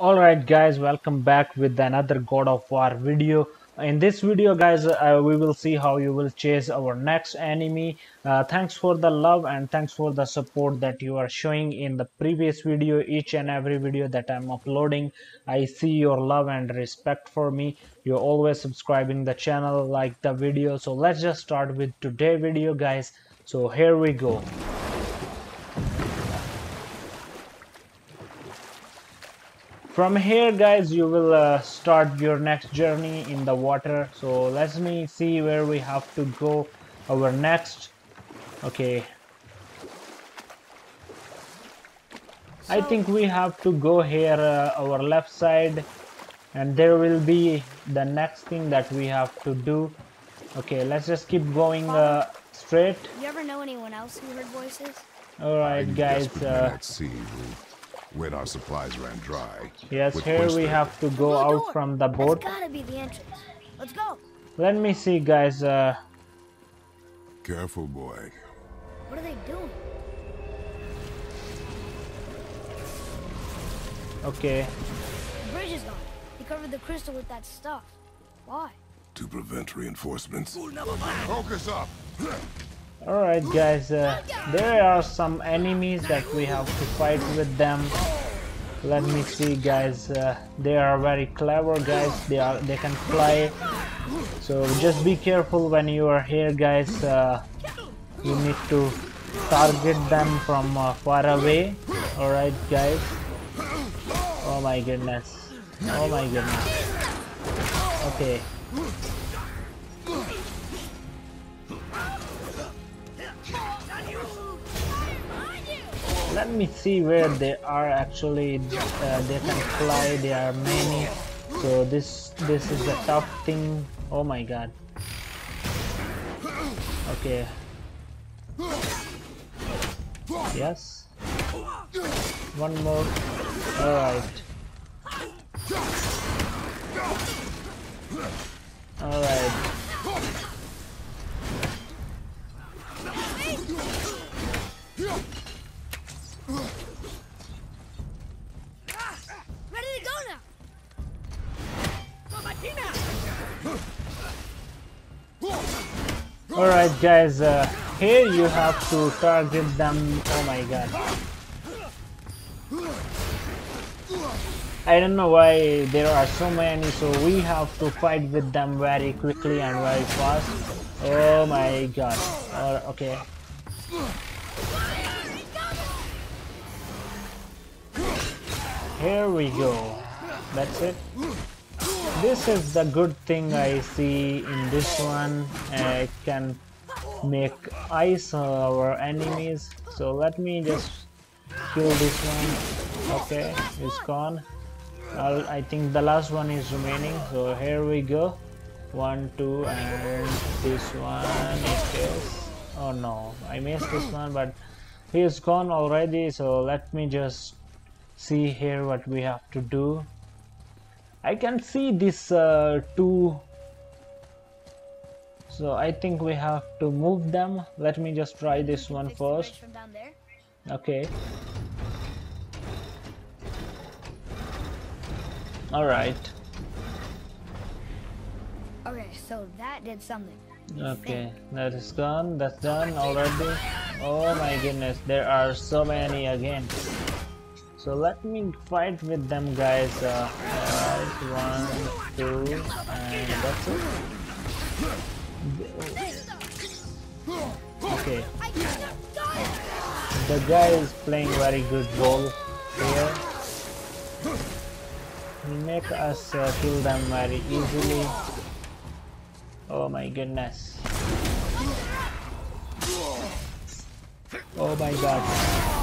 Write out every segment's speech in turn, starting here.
Alright guys, welcome back with another God of War video. In this video guys, uh, we will see how you will chase our next enemy. Uh, thanks for the love and thanks for the support that you are showing in the previous video. Each and every video that I'm uploading, I see your love and respect for me. You're always subscribing the channel, like the video. So let's just start with today video guys. So here we go. From here guys you will uh, start your next journey in the water. So let me see where we have to go. Our next okay. I think we have to go here uh, our left side and there will be the next thing that we have to do. Okay let's just keep going uh, straight. you ever know anyone else who heard voices? All right guys uh, when our supplies ran dry. Yes, here we have to go out from the boat. That's gotta be the entrance. Let's go. Let me see, guys. Uh... Careful, boy. What are they doing? Okay. The bridge is gone. He covered the crystal with that stuff. Why? To prevent reinforcements. Focus up. Alright guys, uh, there are some enemies that we have to fight with them. Let me see guys, uh, they are very clever guys, they are they can fly. So just be careful when you are here guys, uh, you need to target them from uh, far away. Alright guys. Oh my goodness. Oh my goodness. Okay. Let me see where they are actually uh, they can fly there are many. So this this is a tough thing. Oh my god. Okay. Yes. One more. All right. All right Alright guys, uh, here you have to target them, oh my god. I don't know why there are so many, so we have to fight with them very quickly and very fast. Oh my god. Okay. Here we go. That's it this is the good thing I see in this one. Uh, it can make ice our enemies. So let me just kill this one. Okay it's gone. I'll, I think the last one is remaining. So here we go. One two and this one is oh no. I missed this one but he is gone already. So let me just see here what we have to do I can see these uh, two. So I think we have to move them. Let me just try this one first. okay. All right. Okay so that did something. Okay that is gone that's done already. Oh my goodness there are so many again. So let me fight with them guys. Uh, one two and that's it. Okay. The guy is playing very good role here. He make us uh, kill them very easily. Oh my goodness. Oh my god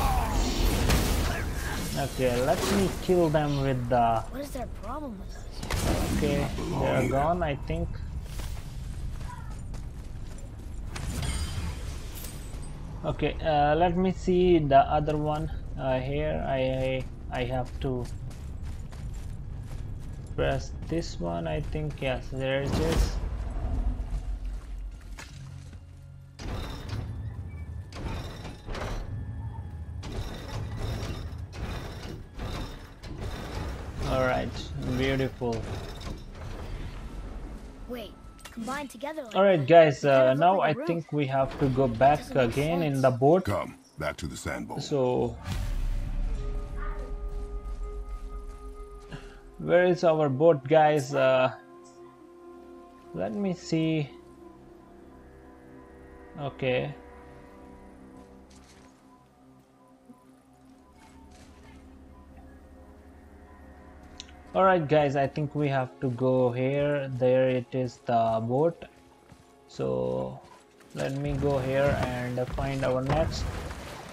Okay, let me kill them with the... What is their problem with us? Okay, they're gone, I think. Okay, uh, let me see the other one uh, here. I, I I have to press this one. I think yes, there it is. Beautiful. Wait, combined together like Alright guys, uh, now like I a roof. think we have to go back Doesn't again in the boat. Come, back to the sandbowl. So, where is our boat, guys? Uh, let me see. Okay. Alright guys, I think we have to go here. There it is the boat. So let me go here and find our next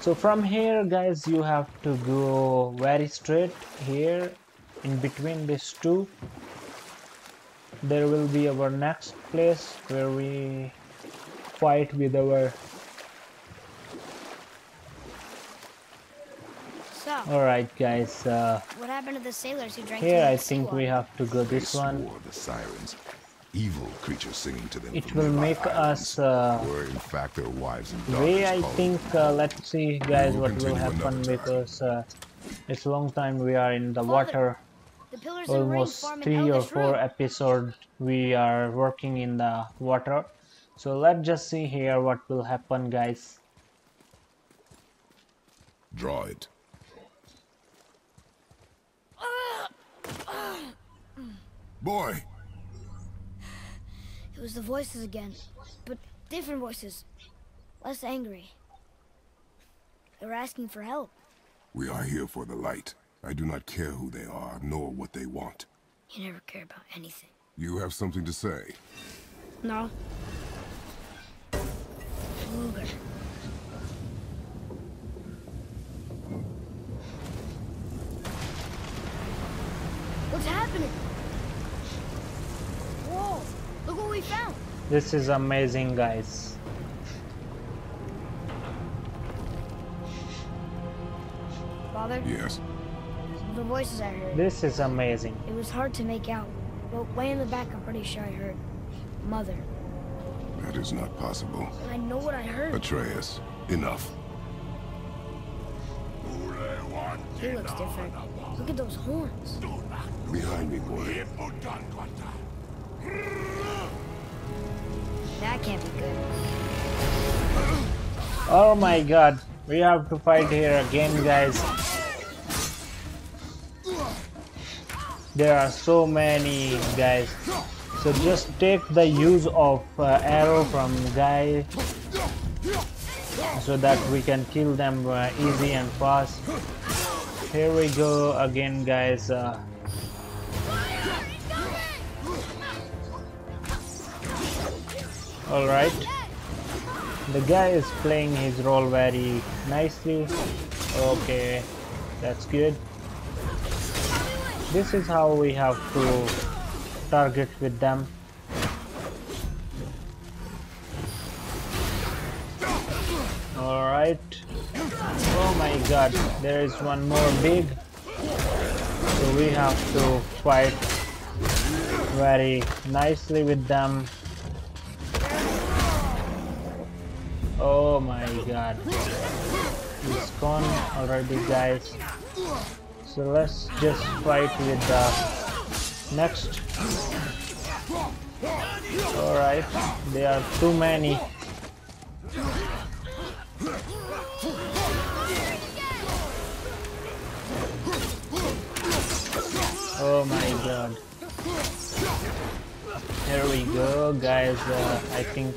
so from here guys you have to go very straight here in between these two there will be our next place where we fight with our So, alright guys uh, what happened to the sailors who drank here I much think we have to go this one swore the sirens, evil creatures singing to them. it will make us uh, were in fact their wives and daughters. way I think uh, let's see guys will what will happen because uh, it's a long time we are in the Father, water The pillars almost form three or four rune. episodes we are working in the water so let's just see here what will happen guys Draw it. Boy, It was the voices again, but different voices, less angry. They were asking for help. we are here for the light. I do not care who they are, nor what they want. You never care about anything. You have something to say. No. Luger. What's happening? Whoa! Look what we found! This is amazing guys Father, Yes. the voices I heard. this is amazing It was hard to make out, but way in the back I'm pretty sure I heard Mother. That is not possible. And I know what I heard. Atreus, enough. He looks different. Look at those horns. Behind me, boy. That can't be good. oh my god. We have to fight here again guys. There are so many guys. So just take the use of uh, arrow from guy so that we can kill them uh, easy and fast. Here we go again guys. Uh, all right. The guy is playing his role very nicely. Okay that's good. This is how we have to target with them. All right. Oh my god there is one more big. So we have to fight very nicely with them Oh my god. He's gone already guys. So let's just fight with the next. Alright, there are too many. Oh my god. Here we go guys, uh, I think...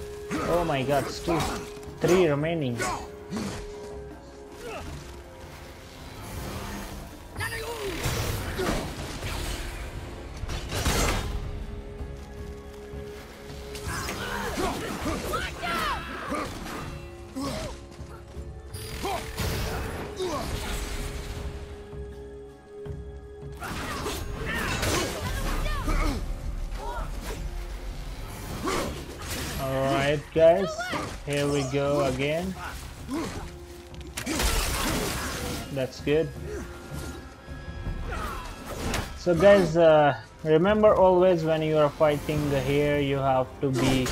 Oh my god, still three remaining. Go again. That's good. So guys, uh, remember always when you are fighting here, you have to be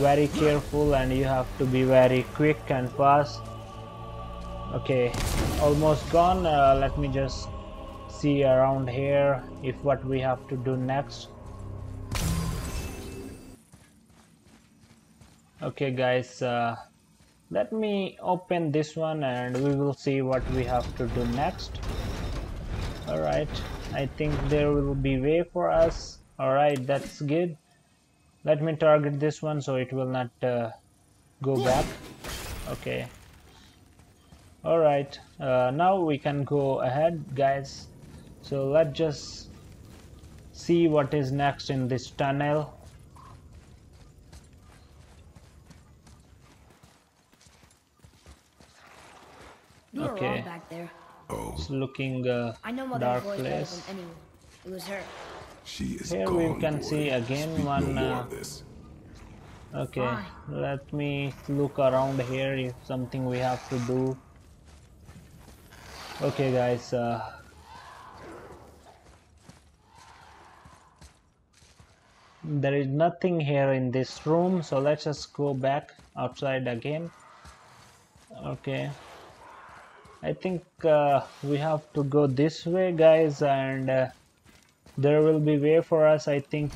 very careful and you have to be very quick and fast. Okay, almost gone. Uh, let me just see around here if what we have to do next okay guys uh, let me open this one and we will see what we have to do next. Alright I think there will be way for us. Alright that's good. Let me target this one so it will not uh, go back. Okay. Alright uh, now we can go ahead guys. So let's just see what is next in this tunnel You were Okay. wrong back there. Looking uh, I know Mother dark Voice better place than. It was her. she is Here gone. we can boy. see again Speak one, No uh, this. okay Fine. let me look around here if something we have to do okay guys uh, there is nothing here in this room so let's just go back outside again okay I think uh, we have to go this way guys and uh, there will be way for us I think.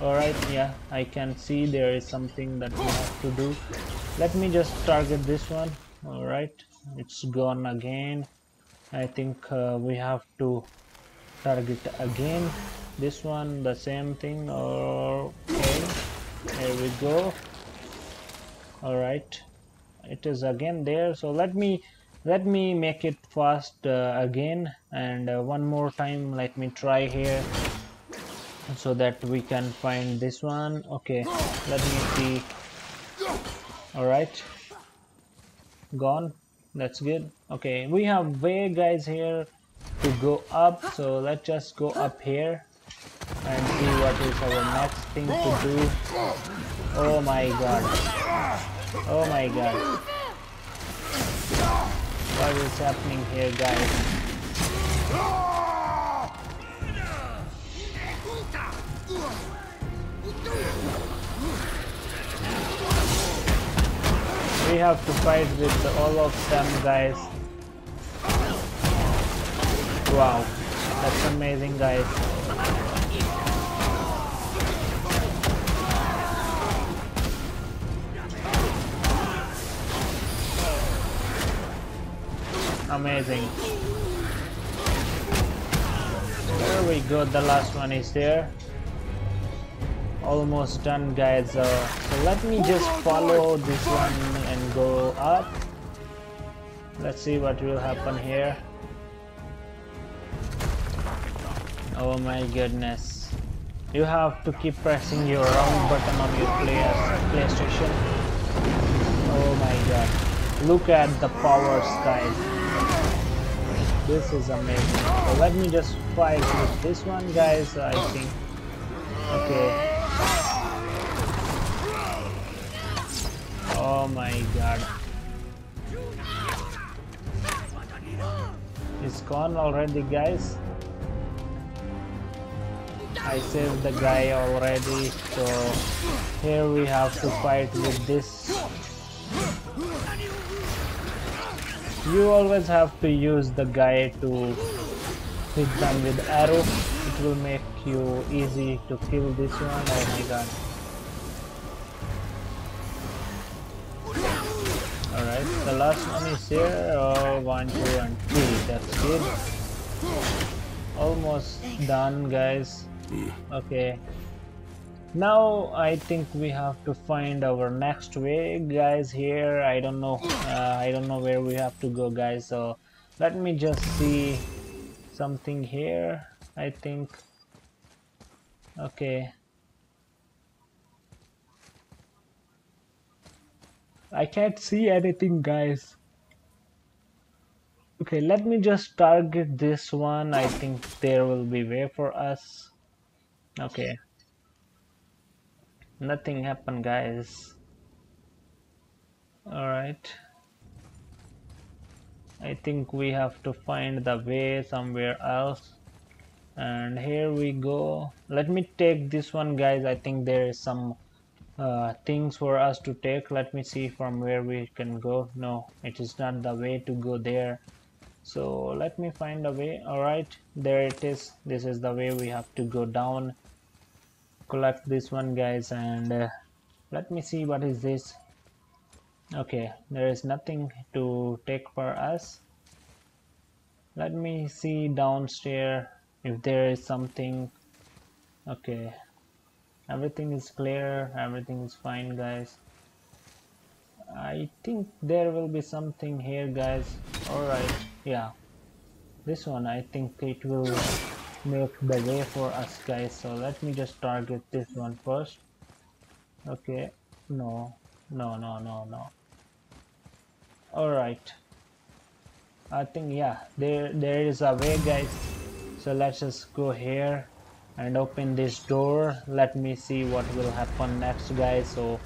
Alright yeah I can see there is something that we have to do. Let me just target this one. Alright it's gone again. I think uh, we have to target again this one the same thing. Okay here we go. Alright it is again there. So let me let me make it fast uh, again and uh, one more time let me try here so that we can find this one. Okay let me see. All right. Gone. That's good. Okay we have way guys here to go up so let's just go up here and see what is our next thing to do. Oh my god. Oh my god what is happening here guys. We have to fight with all of them guys. Wow. That's amazing guys amazing. There we go the last one is there. Almost done guys. Uh, so let me just follow this one and go up. Let's see what will happen here. Oh my goodness. You have to keep pressing your round button on your play playstation. Oh my god. Look at the powers guys this is amazing so let me just fight with this one guys i think okay Oh my god. It's gone already guys. I saved the guy already so here we have to fight with this. You always have to use the guy to hit them with arrow. It will make you easy to kill this one. Oh my god. Alright, the last one is here. Oh, one, two, and three. That's good. Almost done, guys. Okay. Now I think we have to find our next way, guys. Here, I don't know. Uh, I don't know where we have to go, guys. So let me just see something here. I think. Okay. I can't see anything guys okay let me just target this one I think there will be way for us okay nothing happened guys. Alright. I think we have to find the way somewhere else. And here we go. Let me take this one guys. I think there is some uh, things for us to take. Let me see from where we can go. No it is not the way to go there. So let me find a way. All right there it is. This is the way we have to go down collect this one guys and uh, let me see what is this. Okay there is nothing to take for us. Let me see downstairs if there is something. Okay everything is clear everything is fine guys. I think there will be something here guys. Alright yeah. This one I think it will make the way for us guys. So let me just target this one first. Okay. No. No no no no. Alright I think yeah there there is a way guys. So let's just go here and open this door. Let me see what will happen next guys. So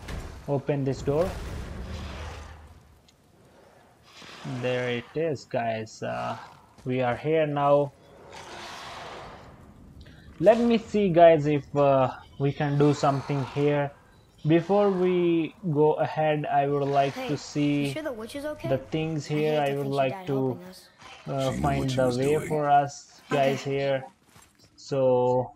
open this door. There it is guys. Uh, we are here now let me see guys if uh, we can do something here. Before we go ahead I would like Hey, to see sure the witch is okay? the things here. to I would like to uh, find the way doing. for us guys Okay. here. So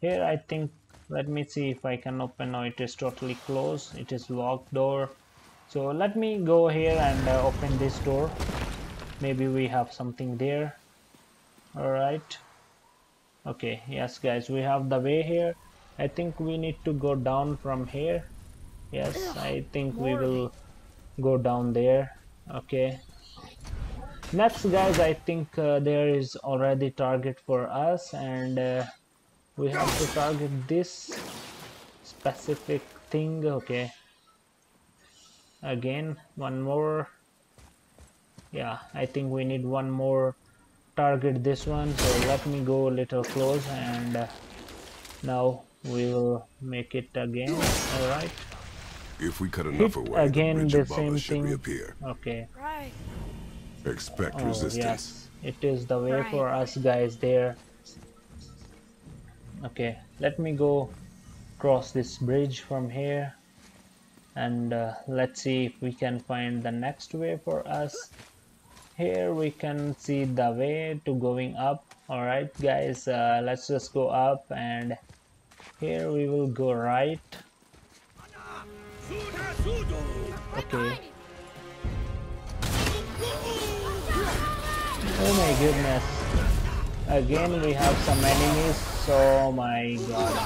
here I think let me see if I can open. No it is totally closed. It is locked door. So let me go here and uh, open this door. Maybe we have something there. All right okay yes guys we have the way here. I think we need to go down from here. Yes I think we will go down there. Okay. Next guys I think uh, there is already target for us and uh, we have to target this specific thing. Okay. Again one more. Yeah I think we need one more target this one so let me go a little close and uh, now we will make it again all right If we cut enough Hit away, again the bridge the same should thing. reappear. okay Right. Expect Oh, resistance. yes, it is the way Right. for us guys there. Okay, let me go cross this bridge from here and uh, let's see if we can find the next way for us. Here we can see the way to going up. Alright guys, uh, let's just go up and here we will go right. Okay. Oh my goodness. Again we have some enemies. Oh my god.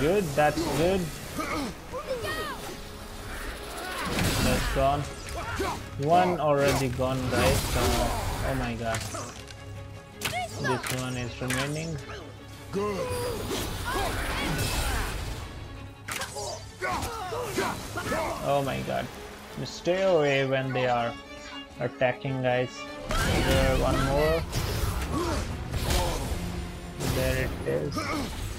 Good, that's good. That's gone. One already gone guys. So, oh my god. This one is remaining. Good. Oh my god. Stay away when they are attacking guys. There one more. There it is.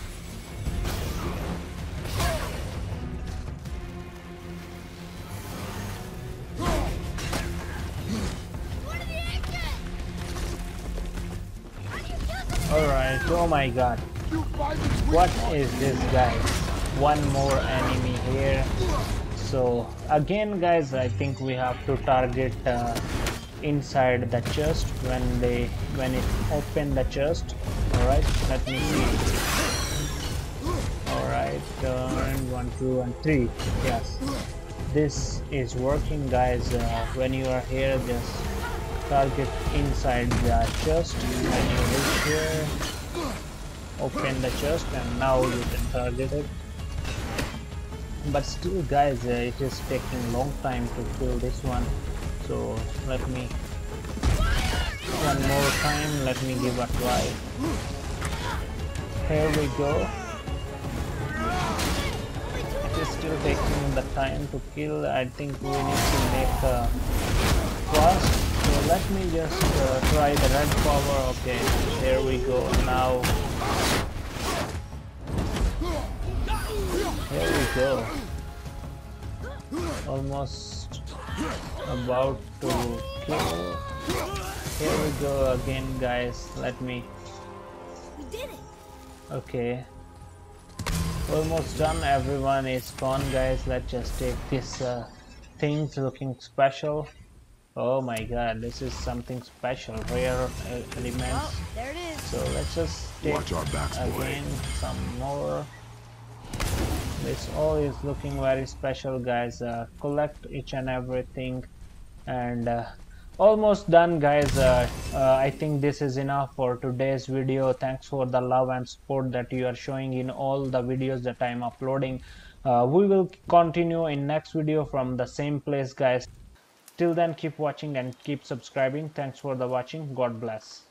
Oh my god. What is this guy? One more enemy here. So again guys, I think we have to target uh, inside the chest when they when it open the chest. Alright, let me see. Alright, turn one, two, and three. Yes. This is working guys. Uh, when you are here, just target inside the chest when you reach here open the chest and now you can target it. But still guys uh, it is taking long time to kill this one. So let me one more time let me give a try. Here we go. It is still taking the time to kill. I think we need to make a fast so let me just uh, try the red power. Okay, here we go. Now, here we go. Almost about to kill. Here we go again, guys. Let me. We did it. Okay. Almost done. Everyone is gone, guys. Let's just take this uh, things looking special. Oh my god, this is something special. Rare uh, elements. Oh, there it is. So let's just take Watch our backs, boy. again some more. This all is looking very special, guys. Uh, collect each and everything, and uh, almost done, guys. Uh, uh, I think this is enough for today's video. Thanks for the love and support that you are showing in all the videos that I am uploading. Uh, we will continue in next video from the same place, guys. Till then, keep watching and keep subscribing. Thanks for the watching. God bless.